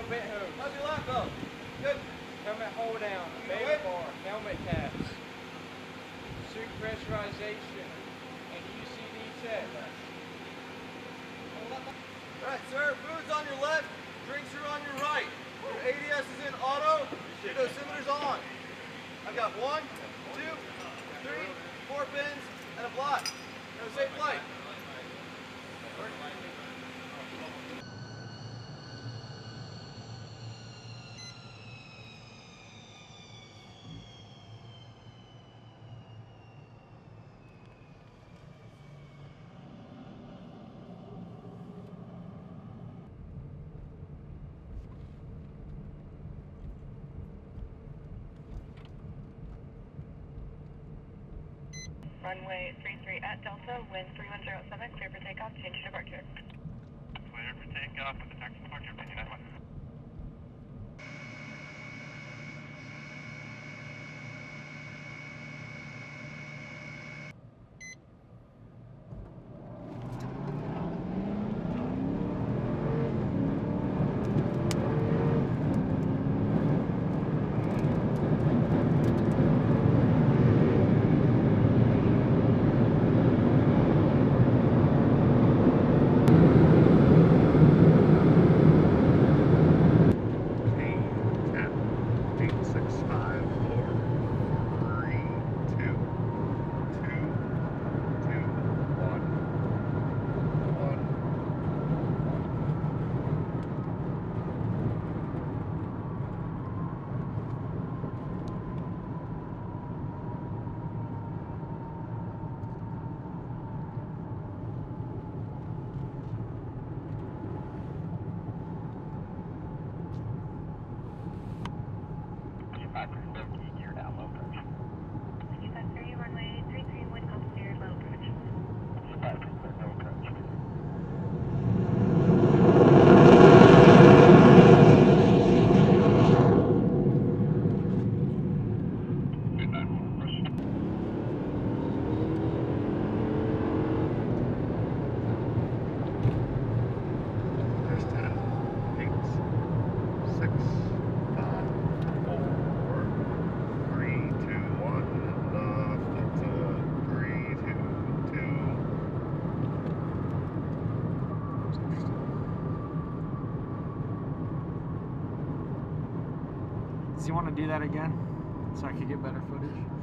bent hose. How's your lap go? Good. Helmet hold down. Baby bar. Helmet taps. Suit pressurization. And UCD check. Alright, sir, food's on your left, drinks are on your right. Your ADS is in auto, your dosimeter's on. I've got one, two, three, four pins, and a block. A safe flight. Runway 33 at Delta, wind 3107, clear for takeoff, change departure. Clear for takeoff with the taxi departure, 59 eight, ten, eight, six, five, four, three, two, two, two, one, one, gear down, low approach. 3 runway 33, wind upstairs, low approach. 5 clear, no approach. Good night, approach. there's ten, eight, six, five, four, three, two, one, and, uh, uh, three, two, two. Does he want to do that again? So I could get better footage?